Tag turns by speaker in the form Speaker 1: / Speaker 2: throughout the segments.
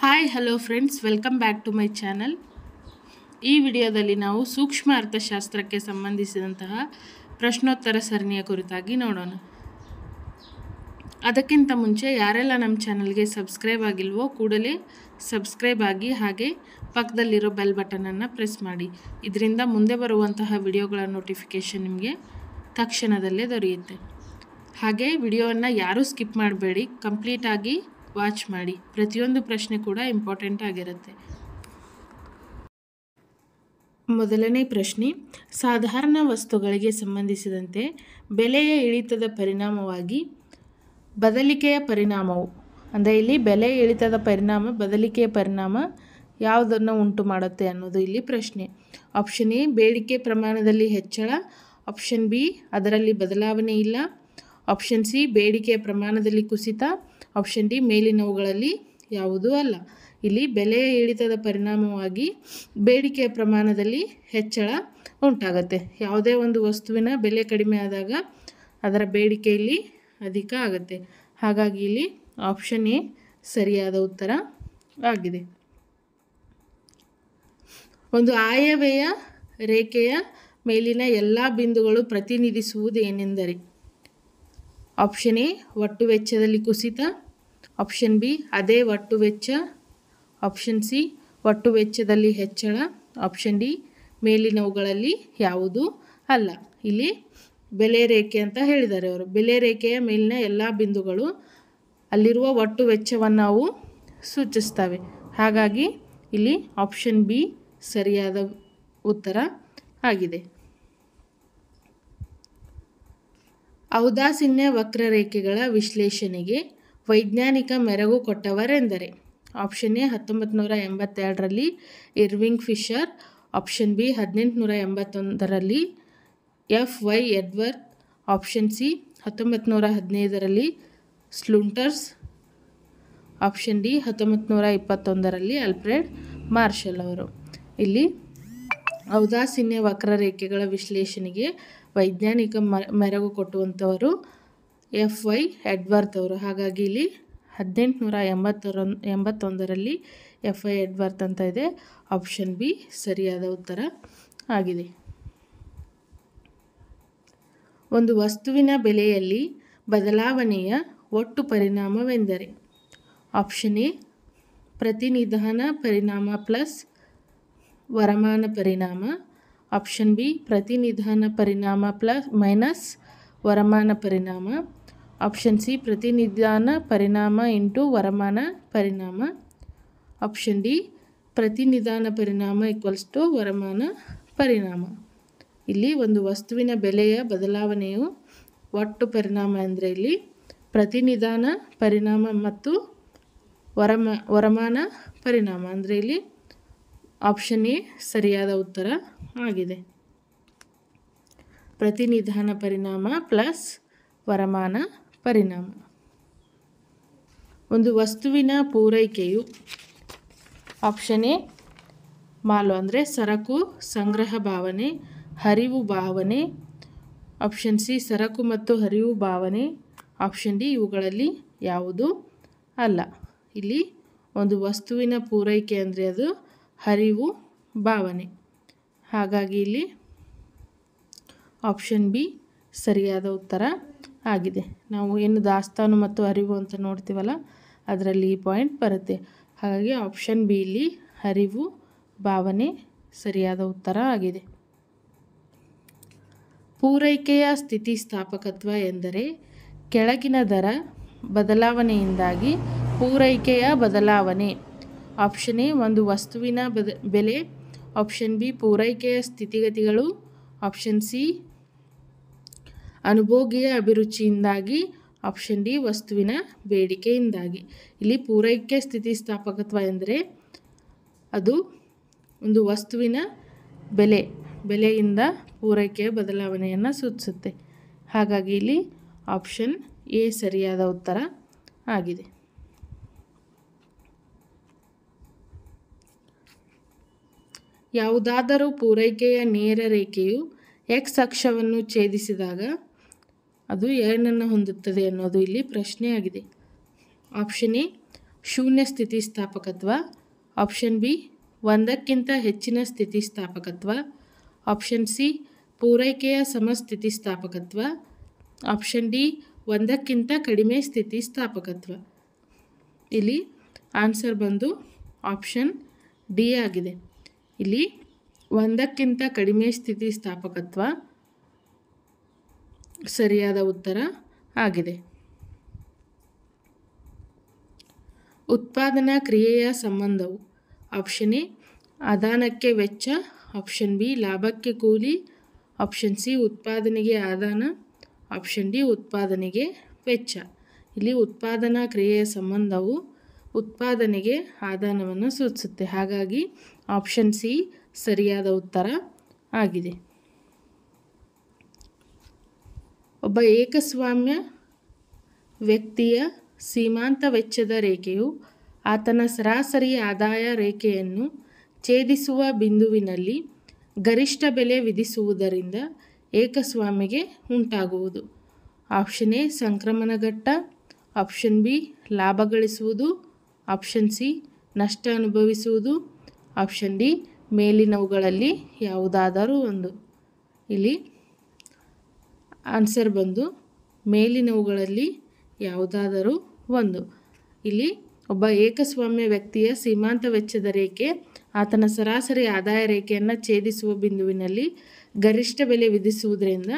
Speaker 1: Hi hello friends welcome back to my channel ಈ ವಿಡಿಯೋದಲ್ಲಿ ನಾವು ಸೂಕ್ಷ್ಮ ಅರ್ಥಶಾಸ್ತ್ರಕ್ಕೆ ಸಂಬಂಧಿಸಿದಂತಹ ಪ್ರಶ್ನೋತ್ತರ ಸರಣಿಯ ಕುರಿತಾಗಿ ನೋಡೋಣ. ಅದಕ್ಕಿಂತ ಮುಂಚೆ ಯಾರೆಲ್ಲ ನಮ್ಮ ಚಾನಲ್ಗೆ ಸಬ್ಸ್ಕ್ರೈಬ್ ಆಗಿಲ್ವೋ ಕೂಡಲೇ ಸಬ್ಸ್ಕ್ರೈಬ್ ಆಗಿ ಹಾಗೆ ಪಕ್ಕದಲ್ಲಿರೋ ಬೆಲ್ ಬಟನನ್ನು ಪ್ರೆಸ್ ಮಾಡಿ. ಇದರಿಂದ ಮುಂದೆ ಬರುವಂತಹ ವಿಡಿಯೋಗಳ ನೋಟಿಫಿಕೇಷನ್ ನಿಮಗೆ ತಕ್ಷಣದಲ್ಲೇ ದೊರೆಯುತ್ತೆ. ಹಾಗೆ ವಿಡಿಯೋವನ್ನು ಯಾರೂ ಸ್ಕಿಪ್ ಮಾಡಬೇಡಿ. ಕಂಪ್ಲೀಟಾಗಿ ವಾಚ್ ಮಾಡಿ, ಪ್ರತಿಯೊಂದು ಪ್ರಶ್ನೆ ಕೂಡ ಇಂಪಾರ್ಟೆಂಟ್ ಆಗಿರುತ್ತೆ. ಮೊದಲನೇ ಪ್ರಶ್ನೆ, ಸಾಧಾರಣ ವಸ್ತುಗಳಿಗೆ ಸಂಬಂಧಿಸಿದಂತೆ ಬೆಲೆಯ ಇಳಿತದ ಪರಿಣಾಮವಾಗಿ ಬದಲಿಕೆಯ ಪರಿಣಾಮವು, ಅಂದರೆ ಇಲ್ಲಿ ಬೆಲೆ ಇಳಿತದ ಪರಿಣಾಮ, ಬದಲಿಕೆಯ ಪರಿಣಾಮ ಯಾವುದನ್ನು ಉಂಟು ಮಾಡುತ್ತೆ ಅನ್ನೋದು ಇಲ್ಲಿ ಪ್ರಶ್ನೆ. ಆಪ್ಷನ್ ಎ ಬೇಡಿಕೆ ಪ್ರಮಾಣದಲ್ಲಿ ಹೆಚ್ಚಳ. ಆಪ್ಷನ್ ಬಿ ಅದರಲ್ಲಿ ಬದಲಾವಣೆ ಇಲ್ಲ. ಆಪ್ಷನ್ ಸಿ ಬೇಡಿಕೆಯ ಪ್ರಮಾಣದಲ್ಲಿ ಕುಸಿತ. ಆಪ್ಷನ್ ಡಿ ಮೇಲಿನವುಗಳಲ್ಲಿ ಯಾವುದೂ ಅಲ್ಲ. ಇಲ್ಲಿ ಬೆಲೆಯ ಇಳಿತದ ಪರಿಣಾಮವಾಗಿ ಬೇಡಿಕೆಯ ಪ್ರಮಾಣದಲ್ಲಿ ಹೆಚ್ಚಳ ಉಂಟಾಗತ್ತೆ. ಯಾವುದೇ ಒಂದು ವಸ್ತುವಿನ ಬೆಲೆ ಕಡಿಮೆ ಆದಾಗ ಅದರ ಬೇಡಿಕೆಯಲ್ಲಿ ಅಧಿಕ ಆಗುತ್ತೆ. ಹಾಗಾಗಿ ಇಲ್ಲಿ ಆಪ್ಷನ್ ಎ ಸರಿಯಾದ ಉತ್ತರ ಆಗಿದೆ. ಒಂದು ಆಯವ್ಯಯ ರೇಖೆಯ ಮೇಲಿನ ಎಲ್ಲ ಬಿಂದುಗಳು ಪ್ರತಿನಿಧಿಸುವುದು ಏನೆಂದರೆ ಆಪ್ಷನ್ ಎ ಒಟ್ಟು ವೆಚ್ಚದಲ್ಲಿ ಕುಸಿತ. ಆಪ್ಷನ್ ಬಿ ಅದೇ ಒಟ್ಟು ವೆಚ್ಚ. ಆಪ್ಷನ್ ಸಿ ಒಟ್ಟು ವೆಚ್ಚದಲ್ಲಿ ಹೆಚ್ಚಳ. ಆಪ್ಷನ್ ಡಿ ಮೇಲಿನವುಗಳಲ್ಲಿ ಯಾವುದು ಅಲ್ಲ. ಇಲ್ಲಿ ಬೆಲೆ ರೇಖೆ ಅಂತ ಹೇಳಿದ್ದಾರೆ ಅವರು. ಬೆಲೆ ರೇಖೆಯ ಮೇಲಿನ ಎಲ್ಲ ಬಿಂದುಗಳು ಅಲ್ಲಿರುವ ಒಟ್ಟು ವೆಚ್ಚವನ್ನು ಅವು ಸೂಚಿಸ್ತವೆ ಹಾಗಾಗಿ ಇಲ್ಲಿ ಆಪ್ಷನ್ ಬಿ ಸರಿಯಾದ ಉತ್ತರ ಆಗಿದೆ. ಔದಾಸೀನ್ಯ ವಕ್ರರೇಖೆಗಳ ವಿಶ್ಲೇಷಣೆಗೆ ವೈಜ್ಞಾನಿಕ ಮೆರಗು ಕೊಟ್ಟವರೆಂದರೆ ಆಪ್ಷನ್ ಎ ಹತ್ತೊಂಬತ್ತು ನೂರ ಎಂಬತ್ತೆರಡರಲ್ಲಿ ಇರ್ವಿಂಗ್ ಫಿಶರ್, ಆಪ್ಷನ್ ಬಿ ಹದಿನೆಂಟುನೂರ ಎಂಬತ್ತೊಂದರಲ್ಲಿ F Y Edward, option C ಹತ್ತೊಂಬತ್ತು ನೂರ ಹದಿನೈದರಲ್ಲಿ ಸ್ಲುಂಟರ್ಸ್, ಆಪ್ಷನ್ ಡಿ ಹತ್ತೊಂಬತ್ತು ನೂರ ಇಪ್ಪತ್ತೊಂದರಲ್ಲಿ ಅಲ್ಫ್ರೆಡ್ ಮಾರ್ಷಲ್ ಅವರು. ಇಲ್ಲಿ ಔದಾಸೀನ್ಯ ವಕ್ರರೇಖೆಗಳ ವಿಶ್ಲೇಷಣೆಗೆ ವೈಜ್ಞಾನಿಕ ಮೆರಗು ಕೊಟ್ಟುವಂಥವರು ಎಫ್ ವೈ ಎಡ್ವರ್ತ್ ಅವರು. ಹಾಗಾಗಿ ಇಲ್ಲಿ ಹದಿನೆಂಟುನೂರ ಎಂಬತ್ತರ, ಎಂಬತ್ತೊಂದರಲ್ಲಿ ಎಫ್ ಐ ಎಡ್ವರ್ತ್ ಅಂತ ಇದೆ. ಆಪ್ಷನ್ ಬಿ ಸರಿಯಾದ ಉತ್ತರ ಆಗಿದೆ. ಒಂದು ವಸ್ತುವಿನ ಬೆಲೆಯಲ್ಲಿ ಬದಲಾವಣೆಯ ಒಟ್ಟು ಪರಿಣಾಮವೆಂದರೆ ಆಪ್ಷನ್ ಎ ಪ್ರತಿನಿಧಾನ ಪರಿಣಾಮ ಪ್ಲಸ್ ವರಮಾನ ಪರಿಣಾಮ ಆಪ್ಷನ್ ಬಿ ಪ್ರತಿನಿಧಾನ ಪರಿಣಾಮ ಪ್ಲಸ್ ಮೈನಸ್ ವರಮಾನ ಪರಿಣಾಮ ಆಪ್ಷನ್ ಸಿ ಪ್ರತಿನಿಧಾನ ಪರಿಣಾಮ ಇಂಟು ವರಮಾನ ಪರಿಣಾಮ ಆಪ್ಷನ್ ಡಿ ಪ್ರತಿನಿಧಾನ ಪರಿಣಾಮ ಈಕ್ವಲ್ಸ್ ಟು ವರಮಾನ ಪರಿಣಾಮ ಇಲ್ಲಿ ಒಂದು ವಸ್ತುವಿನ ಬೆಲೆಯ ಬದಲಾವಣೆಯು ಒಟ್ಟು ಪರಿಣಾಮ ಅಂದರೆ ಇಲ್ಲಿ ಪ್ರತಿನಿಧಾನ, ಪರಿಣಾಮ ಮತ್ತು ವರಮ, ವರಮಾನ, ಪರಿಣಾಮ ಅಂದರೆ ಇಲ್ಲಿ ಆಪ್ಷನ್ ಎ ಸರಿಯಾದ ಉತ್ತರ ಆಗಿದೆ. ಪ್ರತಿನಿಧಾನ ಪರಿಣಾಮ ಪ್ಲಸ್ ವರಮಾನ ಪರಿಣಾಮ. ಒಂದು ವಸ್ತುವಿನ ಪೂರೈಕೆಯು ಆಪ್ಷನ್ ಎ ಮಾಲು ಅಂದರೆ ಸರಕು, ಸಂಗ್ರಹ ಭಾವನೆ, ಹರಿವು ಭಾವನೆ. ಆಪ್ಷನ್ ಸಿ ಸರಕು ಮತ್ತು ಹರಿವು ಭಾವನೆ. ಆಪ್ಷನ್ ಡಿ ಇವುಗಳಲ್ಲಿ ಯಾವುದು ಅಲ್ಲ. ಇಲ್ಲಿ ಒಂದು ವಸ್ತುವಿನ ಪೂರೈಕೆ ಅಂದರೆ ಅದು ಹರಿವು ಭಾವನೆ. ಹಾಗಾಗಿ ಇಲ್ಲಿ ಆಪ್ಷನ್ ಬಿ ಸರಿಯಾದ ಉತ್ತರ ಆಗಿದೆ. ನಾವು ಏನು ದಾಸ್ತಾನು ಮತ್ತು ಹರಿವು ಅಂತ ನೋಡ್ತೀವಲ್ಲ, ಅದರಲ್ಲಿ ಈ ಪಾಯಿಂಟ್ ಬರುತ್ತೆ. ಹಾಗಾಗಿ ಆಪ್ಷನ್ ಬಿ ಇಲ್ಲಿ ಹರಿವು ಭಾವನೆ ಸರಿಯಾದ ಉತ್ತರ ಆಗಿದೆ. ಪೂರೈಕೆಯ ಸ್ಥಿತಿಸ್ಥಾಪಕತ್ವ ಎಂದರೆ ಕೆಳಗಿನ ದರ ಬದಲಾವಣೆಯಿಂದಾಗಿ ಪೂರೈಕೆಯ ಬದಲಾವಣೆ. ಆಪ್ಷನ್ ಎ, ಒಂದು ವಸ್ತುವಿನ ಬೆಲೆ. ಆಪ್ಷನ್ ಬಿ ಪೂರೈಕೆಯ ಸ್ಥಿತಿಗತಿಗಳು. ಆಪ್ಷನ್ ಸಿ, ಅನುಭೋಗಿಯ ಅಭಿರುಚಿಯಿಂದಾಗಿ. ಆಪ್ಷನ್ ಡಿ, ವಸ್ತುವಿನ ಬೇಡಿಕೆಯಿಂದಾಗಿ. ಇಲ್ಲಿ ಪೂರೈಕೆ ಸ್ಥಿತಿಸ್ಥಾಪಕತ್ವ ಎಂದರೆ ಅದು ಒಂದು ವಸ್ತುವಿನ ಬೆಲೆ, ಬೆಲೆಯಿಂದ ಪೂರೈಕೆಯ ಬದಲಾವಣೆಯನ್ನು ಸೂಚಿಸುತ್ತೆ. ಹಾಗಾಗಿ ಇಲ್ಲಿ ಆಪ್ಷನ್ ಎ ಸರಿಯಾದ ಉತ್ತರ ಆಗಿದೆ. ಯಾವುದಾದರೂ ಪೂರೈಕೆಯ ನೇರ ರೇಖೆಯು ಎಕ್ಸ್ ಅಕ್ಷವನ್ನು ಛೇದಿಸಿದಾಗ ಅದು ಏನನ್ನು ಹೊಂದುತ್ತದೆ ಅನ್ನೋದು ಇಲ್ಲಿ ಪ್ರಶ್ನೆಯಾಗಿದೆ. ಆಪ್ಷನ್ ಎ ಶೂನ್ಯ ಸ್ಥಿತಿಸ್ಥಾಪಕತ್ವ. ಆಪ್ಷನ್ ಬಿ ಒಂದಕ್ಕಿಂತ ಹೆಚ್ಚಿನ ಸ್ಥಿತಿಸ್ಥಾಪಕತ್ವ. ಆಪ್ಷನ್ ಸಿ ಪೂರೈಕೆಯ ಸಮಸ್ಥಿತಿಸ್ಥಾಪಕತ್ವ. ಆಪ್ಷನ್ ಡಿ ಒಂದಕ್ಕಿಂತ ಕಡಿಮೆ ಸ್ಥಿತಿಸ್ಥಾಪಕತ್ವ. ಇಲ್ಲಿ ಆನ್ಸರ್ ಬಂದು ಆಪ್ಷನ್ ಡಿ ಆಗಿದೆ. ಇಲ್ಲಿ ಒಂದಕ್ಕಿಂತ ಕಡಿಮೆ ಸ್ಥಿತಿ ಸ್ಥಾಪಕತ್ವ ಸರಿಯಾದ ಉತ್ತರ ಆಗಿದೆ. ಉತ್ಪಾದನಾ ಕ್ರಿಯೆಯ ಸಂಬಂಧವು ಆಪ್ಷನ್ ಎ ಆದಾನಕ್ಕೆ ವೆಚ್ಚ ಆಪ್ಷನ್ ಬಿ, ಲಾಭಕ್ಕೆ ಕೂಲಿ ಆಪ್ಷನ್ ಸಿ, ಉತ್ಪಾದನೆಗೆ ಆದಾನ ಆಪ್ಷನ್ ಡಿ, ಉತ್ಪಾದನೆಗೆ ವೆಚ್ಚ. ಇಲ್ಲಿ ಉತ್ಪಾದನಾ ಕ್ರಿಯೆಯ ಸಂಬಂಧವು ಉತ್ಪಾದನೆಗೆ ಆದಾನವನ್ನು ಸೂಚಿಸುತ್ತೆ. ಹಾಗಾಗಿ ಆಪ್ಷನ್ ಸಿ ಸರಿಯಾದ ಉತ್ತರ ಆಗಿದೆ. ಒಬ್ಬ ಏಕಸ್ವಾಮ್ಯ ವ್ಯಕ್ತಿಯ ಸೀಮಾಂತ ವೆಚ್ಚದ ರೇಖೆಯು ಆತನ ಸರಾಸರಿ ಆದಾಯ ರೇಖೆಯನ್ನು ಛೇದಿಸುವ ಬಿಂದುವಿನಲ್ಲಿ ಗರಿಷ್ಠ ಬೆಲೆ ವಿಧಿಸುವುದರಿಂದ ಏಕಸ್ವಾಮಿಗೆ ಉಂಟಾಗುವುದು. ಆಪ್ಷನ್ ಎ, ಸಂಕ್ರಮಣ ಘಟ್ಟ. ಆಪ್ಷನ್ ಬಿ, ಲಾಭ ಗಳಿಸುವುದು. ಆಪ್ಷನ್ ಸಿ, ನಷ್ಟ ಅನುಭವಿಸುವುದು. ಆಪ್ಷನ್ ಡಿ ಮೇಲಿನವುಗಳಲ್ಲಿ ಯಾವುದಾದರೂ ಒಂದು. ಇಲ್ಲಿ ಆನ್ಸರ್ ಬಂದು ಮೇಲಿನವುಗಳಲ್ಲಿ ಯಾವುದಾದರೂ ಒಂದು. ಇಲ್ಲಿ ಒಬ್ಬ ಏಕಸ್ವಾಮ್ಯ ವ್ಯಕ್ತಿಯ ಸೀಮಾಂತ ವೆಚ್ಚದ ರೇಖೆ, ಆತನ ಸರಾಸರಿ ಆದಾಯ ರೇಖೆಯನ್ನು ಛೇದಿಸುವ ಬಿಂದುವಿನಲ್ಲಿ ಗರಿಷ್ಠ ಬೆಲೆ ವಿಧಿಸುವುದರಿಂದ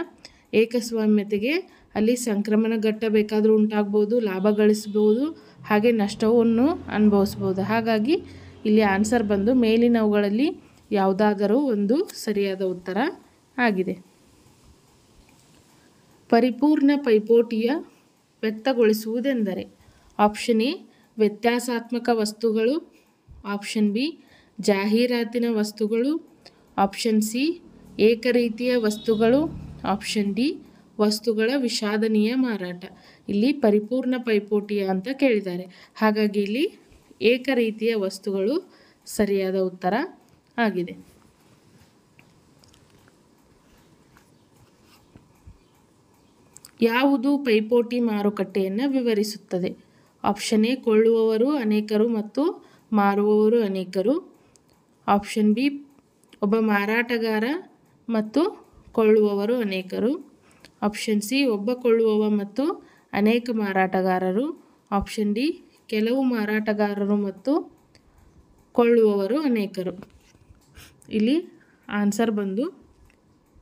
Speaker 1: ಏಕಸ್ವಾಮ್ಯತೆಗೆ ಅಲ್ಲಿ ಸಂಕ್ರಮಣ ಘಟ್ಟ ಬೇಕಾದರೂ ಉಂಟಾಗ್ಬೋದು, ಲಾಭ ಗಳಿಸ್ಬೋದು, ಹಾಗೆ ನಷ್ಟವನ್ನು ಅನುಭವಿಸ್ಬೋದು. ಹಾಗಾಗಿ ಇಲ್ಲಿ ಆನ್ಸರ್ ಬಂದು ಮೇಲಿನವುಗಳಲ್ಲಿ ಯಾವುದಾದರೂ ಒಂದು ಸರಿಯಾದ ಉತ್ತರ ಆಗಿದೆ. ಪರಿಪೂರ್ಣ ಪೈಪೋಟಿಯ ವ್ಯಕ್ತಗೊಳಿಸುವುದೆಂದರೆ ಆಪ್ಷನ್ ಎ, ವ್ಯತ್ಯಾಸಾತ್ಮಕ ವಸ್ತುಗಳು ಆಪ್ಷನ್ ಬಿ, ಜಾಹೀರಾತಿನ ವಸ್ತುಗಳು ಆಪ್ಷನ್ ಸಿ, ಏಕರೀತಿಯ ವಸ್ತುಗಳು ಆಪ್ಷನ್ ಡಿ, ವಸ್ತುಗಳ ವಿಷಾದನೀಯ ಮಾರಾಟ. ಇಲ್ಲಿ ಪರಿಪೂರ್ಣ ಪೈಪೋಟಿಯ ಅಂತ ಕೇಳಿದ್ದಾರೆ. ಹಾಗಾಗಿ ಇಲ್ಲಿ ಏಕರೀತಿಯ ವಸ್ತುಗಳು ಸರಿಯಾದ ಉತ್ತರ ಆಗಿದೆ. ಯಾವುದು ಪೈಪೋಟಿ ಮಾರುಕಟ್ಟೆಯನ್ನು ವಿವರಿಸುತ್ತದೆ? ಆಪ್ಷನ್ ಎ, ಕೊಳ್ಳುವವರು ಅನೇಕರು ಮತ್ತು ಮಾರುವವರು ಅನೇಕರು. ಆಪ್ಷನ್ ಬಿ, ಒಬ್ಬ ಮಾರಾಟಗಾರ ಮತ್ತು ಕೊಳ್ಳುವವರು ಅನೇಕರು. ಆಪ್ಷನ್ ಸಿ, ಒಬ್ಬ ಕೊಳ್ಳುವವ ಮತ್ತು ಅನೇಕ ಮಾರಾಟಗಾರರು. ಆಪ್ಷನ್ ಡಿ ಕೆಲವು ಮಾರಾಟಗಾರರು ಮತ್ತು ಕೊಳ್ಳುವವರು ಅನೇಕರು. ಇಲ್ಲಿ ಆನ್ಸರ್ ಬಂದು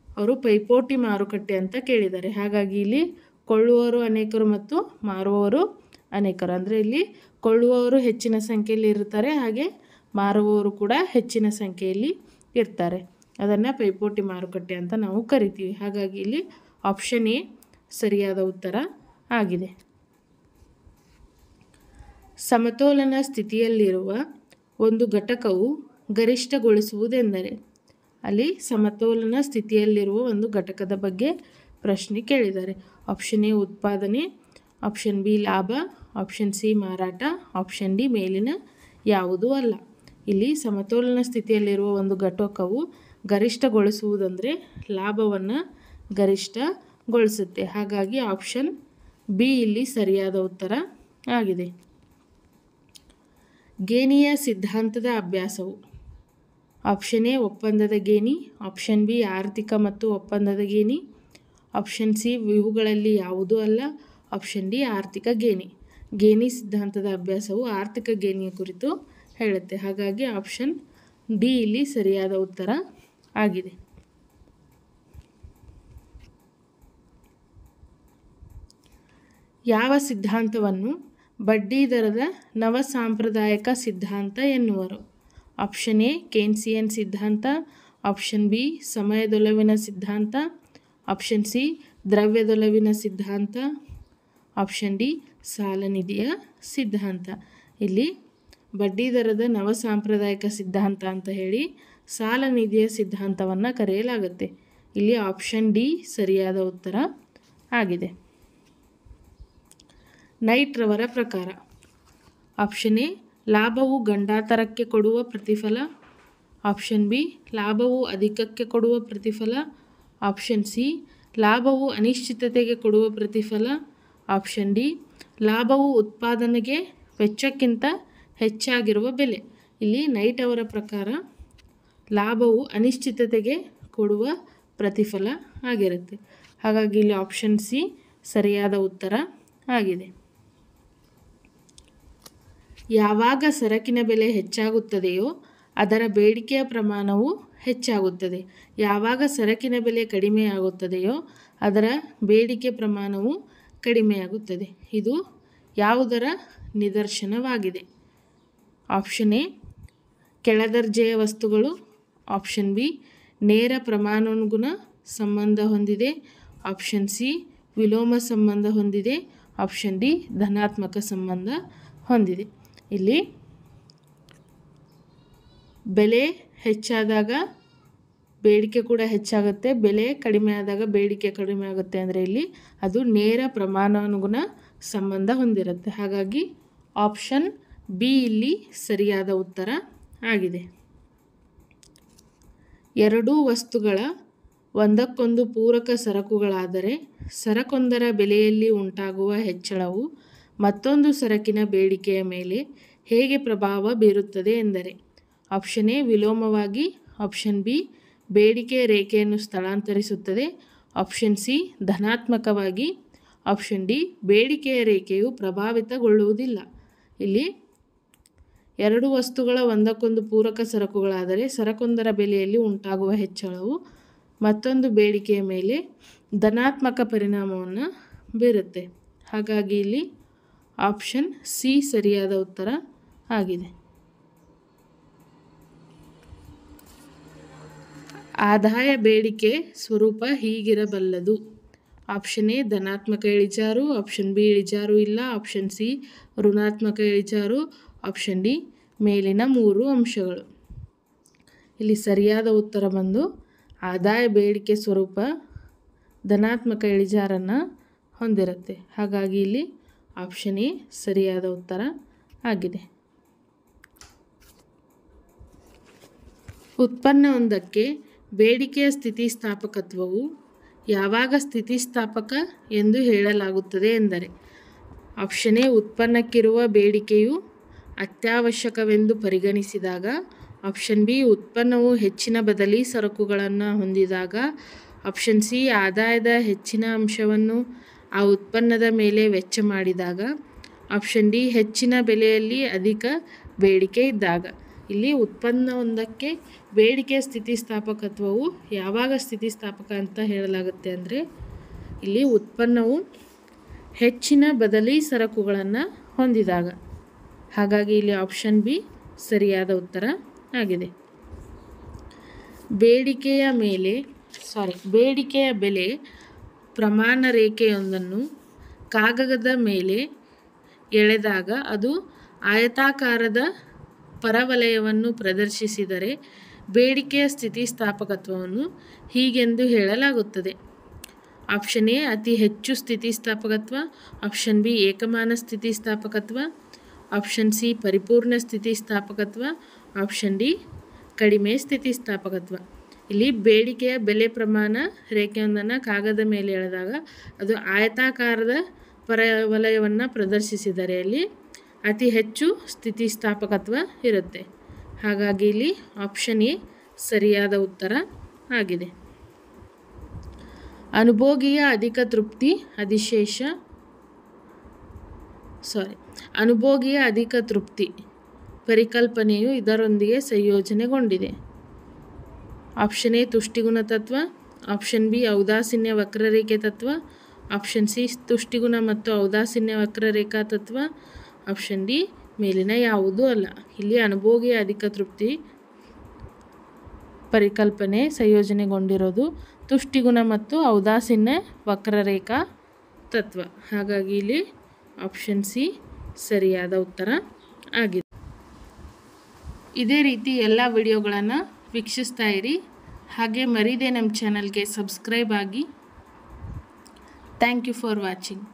Speaker 1: ಅವರು ಪೈಪೋಟಿ ಮಾರುಕಟ್ಟೆ ಅಂತ ಕೇಳಿದ್ದಾರೆ. ಹಾಗಾಗಿ ಇಲ್ಲಿ ಕೊಳ್ಳುವವರು ಅನೇಕರು ಮತ್ತು ಮಾರುವವರು ಅನೇಕರು. ಅಂದರೆ ಇಲ್ಲಿ ಕೊಳ್ಳುವವರು ಹೆಚ್ಚಿನ ಸಂಖ್ಯೆಯಲ್ಲಿ ಇರ್ತಾರೆ ಹಾಗೆ ಮಾರುವವರು ಕೂಡ ಹೆಚ್ಚಿನ ಸಂಖ್ಯೆಯಲ್ಲಿ ಇರ್ತಾರೆ. ಅದನ್ನು ಪೈಪೋಟಿ ಮಾರುಕಟ್ಟೆ ಅಂತ ನಾವು ಕರಿತೀವಿ. ಹಾಗಾಗಿ ಇಲ್ಲಿ ಆಪ್ಷನ್ ಎ ಸರಿಯಾದ ಉತ್ತರ ಆಗಿದೆ. ಸಮತೋಲನ ಸ್ಥಿತಿಯಲ್ಲಿರುವ ಒಂದು ಘಟಕವು ಗರಿಷ್ಠಗೊಳಿಸುವುದೆಂದರೆ, ಅಲ್ಲಿ ಸಮತೋಲನ ಸ್ಥಿತಿಯಲ್ಲಿರುವ ಒಂದು ಘಟಕದ ಬಗ್ಗೆ ಪ್ರಶ್ನೆ ಕೇಳಿದ್ದಾರೆ ಆಪ್ಷನ್ ಎ ಉತ್ಪಾದನೆ ಆಪ್ಷನ್ ಬಿ ಲಾಭ ಆಪ್ಷನ್ ಸಿ ಮಾರಾಟ ಆಪ್ಷನ್ ಡಿ ಮೇಲಿನ ಯಾವುದೂ ಅಲ್ಲ. ಇಲ್ಲಿ ಸಮತೋಲನ ಸ್ಥಿತಿಯಲ್ಲಿರುವ ಒಂದು ಘಟಕವು ಗರಿಷ್ಠಗೊಳಿಸುವುದಂದರೆ ಲಾಭವನ್ನು ಗರಿಷ್ಠಗೊಳಿಸುತ್ತೆ. ಹಾಗಾಗಿ ಆಪ್ಷನ್ ಬಿ ಇಲ್ಲಿ ಸರಿಯಾದ ಉತ್ತರ ಆಗಿದೆ. ಗೇಣಿಯ ಸಿದ್ಧಾಂತದ ಅಭ್ಯಾಸವು. ಆಪ್ಷನ್ ಎ, ಒಪ್ಪಂದದ ಗೇಣಿ ಆಪ್ಷನ್ ಬಿ, ಆರ್ಥಿಕ ಮತ್ತು ಒಪ್ಪಂದದ ಗೇಣಿ ಆಪ್ಷನ್ ಸಿ, ಇವುಗಳಲ್ಲಿ ಯಾವುದೂ ಅಲ್ಲ. ಆಪ್ಷನ್ ಡಿ, ಆರ್ಥಿಕ ಗೇಣಿ ಗೇಣಿ ಸಿದ್ಧಾಂತದ ಅಭ್ಯಾಸವು ಆರ್ಥಿಕ ಗೇಣಿಯ ಕುರಿತು ಹೇಳುತ್ತೆ. ಹಾಗಾಗಿ ಆಪ್ಷನ್ ಡಿ ಇಲ್ಲಿ ಸರಿಯಾದ ಉತ್ತರ ಆಗಿದೆ. ಯಾವ ಸಿದ್ಧಾಂತವನ್ನು ಬಡ್ಡಿ ದರದ ನವ ಸಾಂಪ್ರದಾಯಿಕ ಸಿದ್ಧಾಂತ ಎನ್ನುವರು. ಆಪ್ಷನ್ ಎ, ಕೇನ್ಸಿಯನ್ ಸಿದ್ಧಾಂತ. ಆಪ್ಷನ್ ಬಿ, ಸಮಯದೊಲವಿನ ಸಿದ್ಧಾಂತ. ಆಪ್ಷನ್ ಸಿ, ದ್ರವ್ಯದೊಲವಿನ ಸಿದ್ಧಾಂತ. ಆಪ್ಷನ್ ಡಿ, ಸಾಲನಿಧಿಯ ಸಿದ್ಧಾಂತ. ಇಲ್ಲಿ ಬಡ್ಡಿದರದ ನವ ಸಾಂಪ್ರದಾಯಿಕ ಸಿದ್ಧಾಂತ ಅಂತ ಹೇಳಿ ಸಾಲ ನಿಧಿಯ ಸಿದ್ಧಾಂತವನ್ನು ಕರೆಯಲಾಗುತ್ತೆ. ಇಲ್ಲಿ ಆಪ್ಷನ್ ಡಿ ಸರಿಯಾದ ಉತ್ತರ ಆಗಿದೆ. ನೈಟ್ ರವರ ಪ್ರಕಾರ. ಆಪ್ಷನ್ ಎ, ಲಾಭವು ಗಂಡಾತರಕ್ಕೆ ಕೊಡುವ ಪ್ರತಿಫಲ. ಆಪ್ಷನ್ ಬಿ, ಲಾಭವು ಅಧಿಕಕ್ಕೆ ಕೊಡುವ ಪ್ರತಿಫಲ. ಆಪ್ಷನ್ ಸಿ, ಲಾಭವು ಅನಿಶ್ಚಿತತೆಗೆ ಕೊಡುವ ಪ್ರತಿಫಲ. ಆಪ್ಷನ್ ಡಿ, ಲಾಭವು ಉತ್ಪಾದನೆಗೆ ವೆಚ್ಚಕ್ಕಿಂತ ಹೆಚ್ಚಾಗಿರುವ ಬೆಲೆ. ಇಲ್ಲಿ ನೈಟ್ ಅವರ ಪ್ರಕಾರ ಲಾಭವು ಅನಿಶ್ಚಿತತೆಗೆ ಕೊಡುವ ಪ್ರತಿಫಲ ಆಗಿರುತ್ತೆ. ಹಾಗಾಗಿ ಇಲ್ಲಿ ಆಪ್ಷನ್ ಸಿ ಸರಿಯಾದ ಉತ್ತರ ಆಗಿದೆ. ಯಾವಾಗ ಸರಕಿನ ಬೆಲೆ ಹೆಚ್ಚಾಗುತ್ತದೆಯೋ ಅದರ ಬೇಡಿಕೆಯ ಪ್ರಮಾಣವು ಹೆಚ್ಚಾಗುತ್ತದೆ. ಯಾವಾಗ ಸರಕಿನ ಬೆಲೆ ಕಡಿಮೆಯಾಗುತ್ತದೆಯೋ ಅದರ ಬೇಡಿಕೆ ಪ್ರಮಾಣವು ಕಡಿಮೆಯಾಗುತ್ತದೆ. ಇದು ಯಾವುದರ ನಿದರ್ಶನವಾಗಿದೆ? ಆಪ್ಷನ್ ಎ ಕೆಳದರ್ಜೆಯ ವಸ್ತುಗಳು. ಆಪ್ಷನ್ ಬಿ, ನೇರ ಪ್ರಮಾಣಾನುಗುಣ ಸಂಬಂಧ ಹೊಂದಿದೆ. ಆಪ್ಷನ್ ಸಿ, ವಿಲೋಮ ಸಂಬಂಧ ಹೊಂದಿದೆ. ಆಪ್ಷನ್ ಡಿ, ಧನಾತ್ಮಕ ಸಂಬಂಧ ಹೊಂದಿದೆ. ಇಲ್ಲಿ ಬೆಲೆ ಹೆಚ್ಚಾದಾಗ ಬೇಡಿಕೆ ಕೂಡ ಹೆಚ್ಚಾಗುತ್ತೆ. ಬೆಲೆ ಕಡಿಮೆ ಆದಾಗ ಬೇಡಿಕೆ ಕಡಿಮೆ ಆಗುತ್ತೆ ಅಂದರೆ ಇಲ್ಲಿ ಅದು ನೇರ ಪ್ರಮಾಣಾನುಗುಣ ಸಂಬಂಧ ಹೊಂದಿರುತ್ತೆ. ಹಾಗಾಗಿ ಆಪ್ಷನ್ ಬಿ ಇಲ್ಲಿ ಸರಿಯಾದ ಉತ್ತರ ಆಗಿದೆ. ಎರಡೂ ವಸ್ತುಗಳ ಒಂದಕ್ಕೊಂದು ಪೂರಕ ಸರಕುಗಳಾದರೆ ಸರಕೊಂದರ ಬೆಲೆಯಲ್ಲಿ ಉಂಟಾಗುವ ಹೆಚ್ಚಳವು ಮತ್ತೊಂದು ಸರಕಿನ ಬೇಡಿಕೆಯ ಮೇಲೆ ಹೇಗೆ ಪ್ರಭಾವ ಬೀರುತ್ತದೆ ಎಂದರೆ, ಆಪ್ಷನ್ ಎ ವಿಲೋಮವಾಗಿ, ಆಪ್ಷನ್ ಬಿ ಬೇಡಿಕೆಯ ರೇಖೆಯನ್ನು ಸ್ಥಳಾಂತರಿಸುತ್ತದೆ, ಆಪ್ಷನ್ ಸಿ ಧನಾತ್ಮಕವಾಗಿ, ಆಪ್ಷನ್ ಡಿ ಬೇಡಿಕೆಯ ರೇಖೆಯು ಪ್ರಭಾವಿತಗೊಳ್ಳುವುದಿಲ್ಲ. ಇಲ್ಲಿ ಎರಡು ವಸ್ತುಗಳ ಒಂದಕ್ಕೊಂದು ಪೂರಕ ಸರಕುಗಳಾದರೆ ಸರಕೊಂದರ ಬೆಲೆಯಲ್ಲಿ ಉಂಟಾಗುವ ಹೆಚ್ಚಳವು ಮತ್ತೊಂದು ಬೇಡಿಕೆಯ ಮೇಲೆ ಧನಾತ್ಮಕ ಪರಿಣಾಮವನ್ನು ಬೀರುತ್ತೆ. ಹಾಗಾಗಿ ಇಲ್ಲಿ ಆಪ್ಷನ್ ಸಿ ಸರಿಯಾದ ಉತ್ತರ ಆಗಿದೆ. ಆದಾಯ ಬೇಡಿಕೆ ಸ್ವರೂಪ ಹೀಗಿರಬಲ್ಲದು. ಆಪ್ಷನ್ ಎ, ಧನಾತ್ಮಕ ಇಳಿಜಾರು. ಆಪ್ಷನ್ ಬಿ, ಇಳಿಜಾರು ಇಲ್ಲ. ಆಪ್ಷನ್ ಸಿ, ಋಣಾತ್ಮಕ ಇಳಿಜಾರು. ಆಪ್ಷನ್ ಡಿ, ಮೇಲಿನ ಮೂರು ಅಂಶಗಳು. ಇಲ್ಲಿ ಸರಿಯಾದ ಉತ್ತರ ಬಂದು ಆದಾಯ ಬೇಡಿಕೆ ಸ್ವರೂಪ ಧನಾತ್ಮಕ ಇಳಿಜಾರನ್ನು ಹೊಂದಿರುತ್ತೆ. ಹಾಗಾಗಿ ಇಲ್ಲಿ ಆಪ್ಷನ್ ಎ ಸರಿಯಾದ ಉತ್ತರ ಆಗಿದೆ. ಉತ್ಪನ್ನವೊಂದಕ್ಕೆ ಬೇಡಿಕೆಯ ಸ್ಥಿತಿಸ್ಥಾಪಕತ್ವವು ಯಾವಾಗ ಸ್ಥಿತಿಸ್ಥಾಪಕ ಎಂದು ಹೇಳಲಾಗುತ್ತದೆ ಎಂದರೆ, ಆಪ್ಷನ್ ಎ ಉತ್ಪನ್ನಕ್ಕಿರುವ ಬೇಡಿಕೆಯು ಅತ್ಯವಶ್ಯಕವೆಂದು ಪರಿಗಣಿಸಿದಾಗ, ಆಪ್ಷನ್ ಬಿ ಉತ್ಪನ್ನವು ಹೆಚ್ಚಿನ ಬದಲಿ ಸರಕುಗಳನ್ನು ಹೊಂದಿದಾಗ, ಆಪ್ಷನ್ ಸಿ ಆದಾಯದ ಹೆಚ್ಚಿನ ಅಂಶವನ್ನು ಆ ಉತ್ಪನ್ನದ ಮೇಲೆ ವೆಚ್ಚ ಮಾಡಿದಾಗ ಆಪ್ಷನ್ ಡಿ ಹೆಚ್ಚಿನ ಬೆಲೆಯಲ್ಲಿ ಅಧಿಕ ಬೇಡಿಕೆ ಇದ್ದಾಗ. ಇಲ್ಲಿ ಉತ್ಪನ್ನವೊಂದಕ್ಕೆ ಬೇಡಿಕೆ ಸ್ಥಿತಿಸ್ಥಾಪಕತ್ವವು ಯಾವಾಗ ಸ್ಥಿತಿಸ್ಥಾಪಕ ಅಂತ ಹೇಳಲಾಗುತ್ತೆ ಅಂದರೆ, ಇಲ್ಲಿ ಉತ್ಪನ್ನವು ಹೆಚ್ಚಿನ ಬದಲಿ ಸರಕುಗಳನ್ನು ಹೊಂದಿದಾಗ. ಹಾಗಾಗಿ ಇಲ್ಲಿ ಆಪ್ಷನ್ ಬಿ ಸರಿಯಾದ ಉತ್ತರ ಆಗಿದೆ. ಬೇಡಿಕೆಯ ಮೇಲೆ ಸಾರಿ ಬೇಡಿಕೆಯ ಬೆಲೆ ಪ್ರಮಾಣ ರೇಖೆಯೊಂದನ್ನು ಕಾಗದದ ಮೇಲೆ ಎಳೆದಾಗ ಅದು ಆಯತಾಕಾರದ ಪರವಲಯವನ್ನು ಪ್ರದರ್ಶಿಸಿದರೆ ಬೇಡಿಕೆಯ ಸ್ಥಿತಿಸ್ಥಾಪಕತ್ವವನ್ನು ಹೀಗೆಂದು ಹೇಳಲಾಗುತ್ತದೆ. ಆಪ್ಷನ್ ಎ, ಅತಿ ಹೆಚ್ಚು ಸ್ಥಿತಿಸ್ಥಾಪಕತ್ವ. ಆಪ್ಷನ್ ಬಿ, ಏಕಮಾನ ಸ್ಥಿತಿಸ್ಥಾಪಕತ್ವ. ಆಪ್ಷನ್ ಸಿ, ಪರಿಪೂರ್ಣ ಸ್ಥಿತಿಸ್ಥಾಪಕತ್ವ. ಆಪ್ಷನ್ ಡಿ, ಕಡಿಮೆ ಸ್ಥಿತಿಸ್ಥಾಪಕತ್ವ. ಇಲ್ಲಿ ಬೇಡಿಕೆಯ ಬೆಲೆ ಪ್ರಮಾಣ ರೇಖೆಯೊಂದನ್ನು ಕಾಗದ ಮೇಲೆ ಎಳೆದಾಗ ಅದು ಆಯತಾಕಾರದ ಪರವಲಯವನ್ನು ಪ್ರದರ್ಶಿಸಿದರೆ ಅಲ್ಲಿ ಅತಿ ಹೆಚ್ಚು ಸ್ಥಿತಿಸ್ಥಾಪಕತ್ವ ಇರುತ್ತೆ. ಹಾಗಾಗಿ ಇಲ್ಲಿ ಆಪ್ಷನ್ ಎ ಸರಿಯಾದ ಉತ್ತರ ಆಗಿದೆ. ಅನುಭೋಗಿಯ ಅಧಿಕ ತೃಪ್ತಿ, ಅಧಿಶೇಷ ಸಾರಿ ಅನುಭೋಗಿಯ ಅಧಿಕ ತೃಪ್ತಿ ಪರಿಕಲ್ಪನೆಯು ಇದರೊಂದಿಗೆ ಸಂಯೋಜನೆಗೊಂಡಿದೆ. ಆಪ್ಷನ್ ಎ ತುಷ್ಟಿಗುಣ ತತ್ವ, ಆಪ್ಷನ್ ಬಿ ಔದಾಸೀನ್ಯ ವಕ್ರರೇಖೆ ತತ್ವ, ಆಪ್ಷನ್ ಸಿ ತುಷ್ಟಿಗುಣ ಮತ್ತು ಔದಾಸೀನ್ಯ ವಕ್ರರೇಖಾ ತತ್ವ, ಆಪ್ಷನ್ ಡಿ ಮೇಲಿನ ಯಾವುದೂ ಅಲ್ಲ. ಇಲ್ಲಿ ಅನುಭೋಗಿಯ ಅಧಿಕ ತೃಪ್ತಿ ಪರಿಕಲ್ಪನೆ ಸಂಯೋಜನೆಗೊಂಡಿರೋದು ತುಷ್ಟಿಗುಣ ಮತ್ತು ಔದಾಸೀನ್ಯ ವಕ್ರರೇಖಾ ತತ್ವ. ಹಾಗಾಗಿ ಇಲ್ಲಿ ಆಪ್ಷನ್ ಸಿ ಸರಿಯಾದ ಉತ್ತರ ಆಗಿದೆ. ಇದೇ ರೀತಿ ಎಲ್ಲ ವಿಡಿಯೋಗಳನ್ನು ವೀಕ್ಷಿಸ್ತಾ ಇರಿ. ಹಾಗೆ ಮರೀದೆ ನಮ್ಮ ಚಾನಲ್ಗೆ ಸಬ್ಸ್ಕ್ರೈಬ್ ಆಗಿ. Thank you for watching